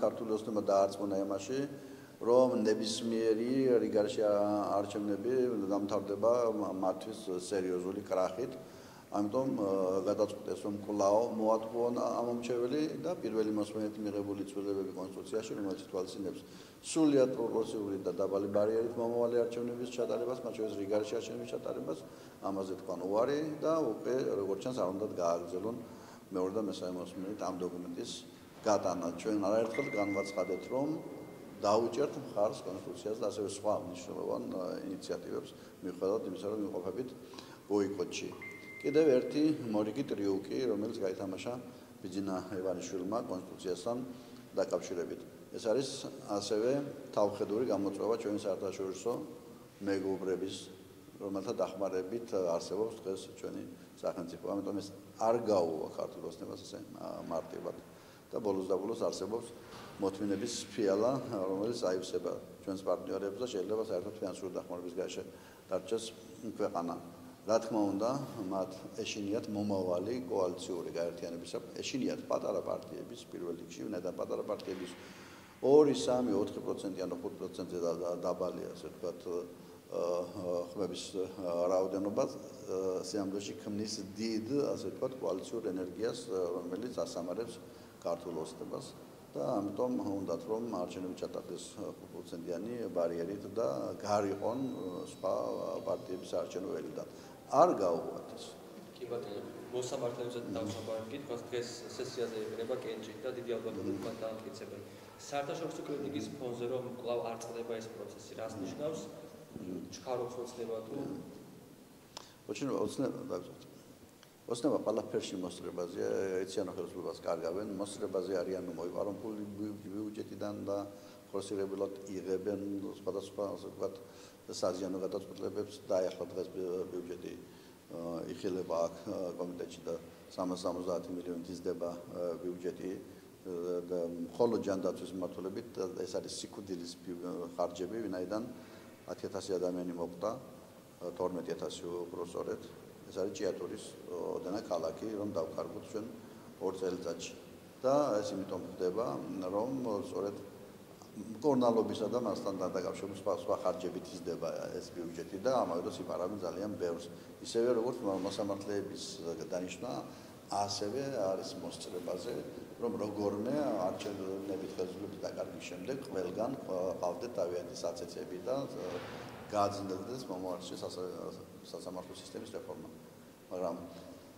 ქართული ოცნება დაარწმუნა იმაში, რომ ნებისმიერი რიგარში არჩევნები დამთავრდება მათთვის სერიოზული კრახით. ამიტომ გადაწყვიტეს რომ კვლავ მოატყუონ ამ მომჩეველი და პირველი მოსმენით მიღებული ცვლილებები კონსტიტუციაში, რომელიც თვალსინებს სულიად პროპორციული და დაბალი ბარიერით მომავალი არჩევნების ჩატარებას, მათ შორის რიგარში არჩევნების ჩატარებას, ამაზე თქვან უარი და უკვე როგორც ჩანს არ უნდა გააგრძელონ მეორე და მესამე მოსმენით ამ დოკუმენტის გატანა ჩვენ არაერთხელ განვაცხადეთ რომ დაუჭერთ მხარს კონსტიტუციას და ასევე სხვა მნიშვნელოვან ინიციატივებს მიუხედავად იმისა რომ იმყოფებით ბოიკოტში. კიდევ ერთი მორიგი ტრიუკი რომელიც გაითამაშა ბიძინა ევანიშვილმა კონსტიტუციასთან დაკავშირებით. ეს არის ასევე თავხედური გამოწვევა ჩვენი საერთაშორისო მეგობრების რომელთა დახმარებით არსებობს დღეს ჩვენი სახელმწიფო. ამიტომ ეს არ გაუვა ქართულ ოცნებას ასე მარტივად და ბოლოს და ბოლოს არსებობს მოთმინების ფიალა, რომელიც აივსება ჩვენს პარტნიორებს და შეიძლება საერთოდ ფინანსური დახმარების გარეშე დარჩეს ქვეყანა. რა თქმა უნდა, მათ ეშინიათ მომავალი კოალიციური გაერთიანების ეშინიათ პატარა პარტიების პირველ რიგში, ნედა პატარა პარტიების 2, 3, 4% ან 5%-ზე დაბალია, ასე ვთქვათ, ხმების რაოდენობა სიამბლეში ქმნის დიდ, ასე ვთქვათ, კოალიციურ ენერგიას, რომელიც ასამარებს ქართულ ოცნებას და ამიტომ უნდათ რომ არჩევნები ჩატარდეს 5%-იანი ბარიერით და გარიყონ სხვა პარტიების არჩევნო ელიტად. არ გაუღვათეს. კი ბატონო, მოსამართლეებზე დავსაბარი კითხვას დღეს სესიაზე ეყრება კენჭი და დიდი ალბათობით თქვენ დაამტკიცებენ. საერთაშორისო კრიტიკის ფონზე რომ კვლავ არ წყდება ეს პროცესი, რას ნიშნავს? ჩქარობს ოცნება თუ? ოჩინა ოცნება დაგწყვეტ. ოცნება ყველაფერში მოსწრებაზეა ეციანო ხელისუფლებას კარგავენ მოსწრებაზე არიან მოიყარონ ფული ბიუჯეტიდან და ხორცირებულად იღებენ სხვადასხვა ასე ვთქვათ საზიანო გადაწყვეტილებებს და ახლა დღეს ბიუჯეტი იხილება აქ კომიტეტში და 370 მილიონი იზრდება ბიუჯეტი და მხოლოდ ჯანდაცვის მართლებით ეს არის სიკუდილის ხარჯები ვინაიდან 10000 ადამიანი მოკვდა 12000 უბრალოდ ეს არის ჭიატურის ოდენა ქალაქი რომ დავკარგოთ ჩვენ ორ წელიწადში და ეს იმიტომ ხდება რომ სწორედ კორნალობისა და მასთან დაკავშირებული სხვა სხვა ხარჯებით იზრდება ეს ბიუჯეტი და ამავე დროს იფარავენ ძალიან ბევრს ისევე როგორც მოსამართლეების დანიშნა ასევე არის მოსწრებაზე რომ როგორმე არჩევნების ხელისუფლების დაკარგვის შემდეგ ყველგან ყავდეთ თავიანთი საცეცები და გააძნელდეს მომავალში სასამართლო სისტემის რეფორმა. მაგრამ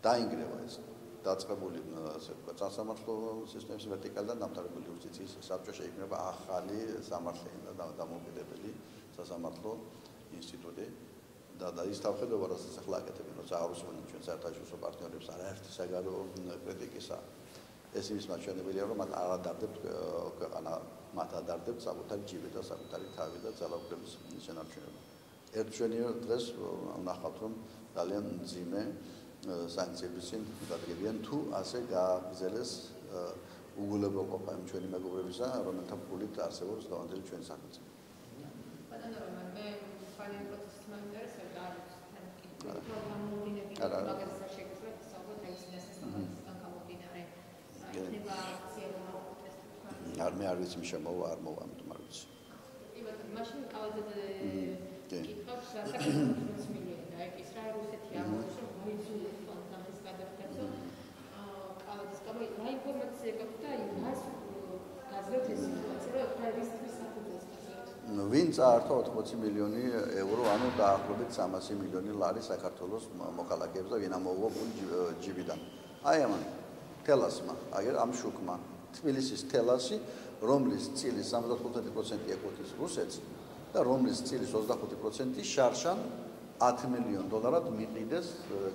დაინგრევა ეს დაწყებული ასე ვთქვათ სასამართლო სისტემის ვერტიკალიდან დამთავრებული იუსტიციის საბჭო შეიქმნება ახალი სამართლიანი და დამოუკიდებელი სასამართლო ინსტიტუტი. და და ის თავხედობა რასაც ახლა აკეთებენ როცა აღუსვენ ჩვენ საერთაშორისო პარტნიორებს არაერთი საგარეო კრიტიკისა. ეს ის მაჩვენებელია რომ მათ არ ადარდებთ ქვეყანა მათ ადარდებთ საკუთარი ჯიბი და საკუთარი თავი და ძალაუფლების შენარჩუნება ერთშვენი დღეს ნახავთ რომ ძალიან ძიმე სანქციების წინ დადგებიან. თუ ასე გააგზელეს უგულებო ყოფა იმ ჩვენი მეგობრებისა რომელთა ფულით არსებობს დავანდელი ჩვენ სახელმწიფო. ბატონო მე ფაინალ პროცესს მაინტერესებდა არა. არა მაგას შეგვიძლია საუბარ ეს ნესესარია არ მე არ ვიცი შემოვა არ მოვა ამიტომ არ ვიცი. კი ბატონო, მაშინ კალაძე კითხავს საქართველოს და ეს რა რუსეთი ამბობს რომ ფონდამენტის გადახდასო. აა კალაძეს კაბა რა ინფორმაცია გაქვთ და იმას გაზრდეთ ეს სიტუაცია რომ რა რისკის საფუძველს ვინ წაართვა 80 მილიონი ევრო, ანუ დაახლოებით 300 მილიონი ლარი საქართველოს მოქალაქეებს და ვინ ამოუღო ჯიბიდან. აი ამან თელასმა, აგერ ამ შუქმა თბილისის თელასი, რომლის წილის 75% ეკუთვნის რუსეთს და რომლის წილის 25% შარშან 10 მილიონ დოლარად მიყიდეს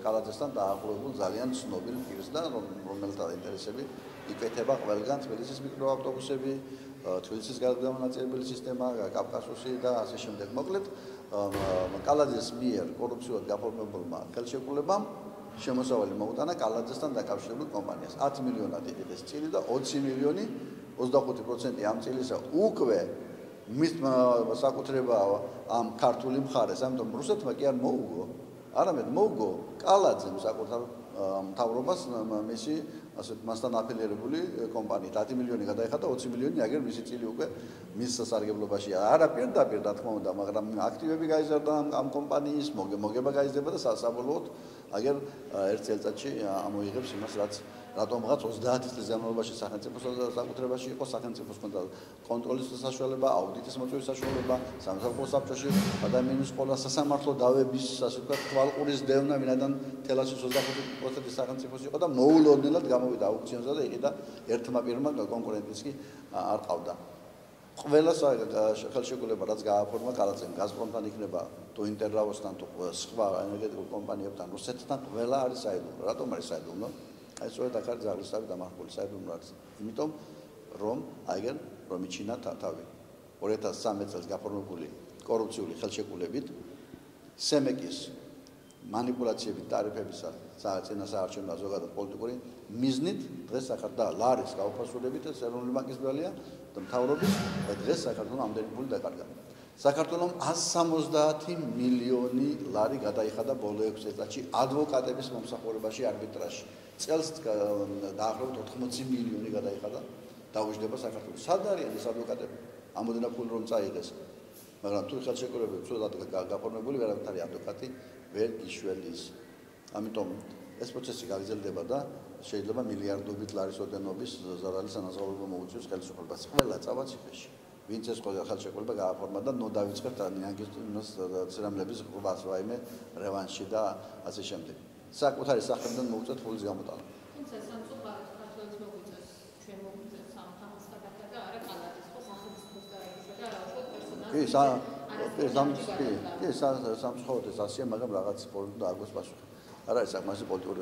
კალაძესთან დაახლოებულ ძალიან ცნობილ პირს და რომელთა ინტერესები იკეთება ყველგან თბილისის მიკროავტობუსები, თბილისის გადაგამონაწილებელი სისტემა, კავკასუსი და ასე შემდეგ. მოკლედ კალაძეს მიერ კორუფციულად გაფორმებულმა ხელშეკრულებამ შემოსავალი მოუტანა კალაძესთან დაკავშირებულ კომპანიას 10 მილიონად იყიდეს წილი და 20 მილიონი 25% ამ წილისა უკვე მის საკუთრება ამ ქართული მხარეს. ამიტომ რუსეთმა კი არ მოუგო. არამედ მოუგო კალაძემ საკუთარ მთავრობას მისი ასე მასთან აფილიერებული კომპანია. 10 მილიონი გადაიხადა 20 მილიონი აგერ მისი წილი უკვე მის სასარგებლობაშია არა პირდაპირ რა თქმა უნდა მაგრამ აქტივები გაიზარდა ამ კომპანიის მოგება გაიზრდება და საბოლოოდ აგერ ერთ წელიწადში ამოიღებს იმას რაც რატომღაც 30 წლის განმავლობაში სახელმწიფოს საკუთრებაში იყო სახელმწიფოს კონტროლის საშუალება, აუდიტის მოწვევის საშუალება, სამსახურო საბჭოში ადამიანის ყველა სასამართლო დავების ასე ვთქვათ თვალყურის დევნა ვინაიდან თელასის 25% სახელმწიფოს იყო და მოულოდნელად გამოვიდა აუქციონზე და იყიდა ერთმა პირმა კონკურენტის კი არ ყავდა. ყველა ხელშეკრულება რაც გააფორმა კალაცენ გაზპრომთან იქნება თუ ინტერრავოსთან თუ სხვა ენერგეტიკულ კომპანიებთან რუსეთთან ყველა არის საიდუმლო. რატომ არის საიდუმლო? აი სწორედ აქ არის აღრისთავი დამარხული საიდუმლო არის. იმიტომ რომ აიგენ რომ იჩინა თავი 2013 წელს გაფორმებული კორუფციული ხელშეკრულებით სემეკის манипуляციებით ტარიფებისა წინა საარჩევნო ზოგადად პოლიტიკური მიზნით დღეს საქართველოს ლარის გაუფასულებით ეროვნული ბანკის ბრალია და მთავრობის დღეს საქართველოს ამდენი ფული დაკარგა. საქართველოს 170 მილიონი ლარი გადაიხადა ბოლო 6 წელიწადში ადვოკატების მომსახურებაში არბიტრაჟში წელს დაახლოებით 80 მილიონი გადაიხადა დაუჯდება საქართველოს. სად არიან ეს ადვოკატები? ამოდენა ფული რომ წაიღეს. მაგრამ თუ ხელშეკრულებები ცუდად გაფორმებული ვერავით არის ადვოკატი ვერ გიშველის. ამიტომ ეს პროცესი გაგრძელდება და შეიძლება მილიარდობით ლარის ოდენობის ზარალის ანაზღაურება მოუწიოს ხელისუფლებას. ყველა წავა ციხეში. ვინც ეს ყველა ხელშეკრულება გააფორმა და ნუ დავიწყებთ ნიანგის ცრემლების ყობას ვაიმე რევანში და ასე შემდეგ. საკუთარი სახელიდან მოუწევთ ფულის გამოტანა. თუმცა სამწუხაროდ ქართულს მოგვიწევს ჩვენ მოგვიწევს სამთამას გადახდა და არა კალათის ხო სახელმწიფოს დაიგისა და რა უფრო პერსონაჟი. კი, სა კი, კი, სამწუხაროდ ეს ასია, მაგრამ რაღაც პოლიტიკურ და აგოს პასუხი. არა ეს საკმაოდ პოლიტიკური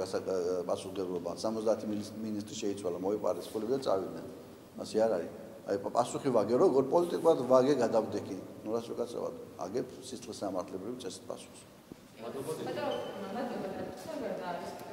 პასუხისმგებლობა. 70 მინისტრი შეიცვალა, მოიპარეს ფული და წავიდნენ. ასე არ არის. აი პასუხი ვაგე როგორ პოლიტიკურად ვაგე გადამდეკი ნუ რას უკაცრავად აგებ სისწლის სამართლებრივ წესით პასუხს. მადლობა. მადლობა.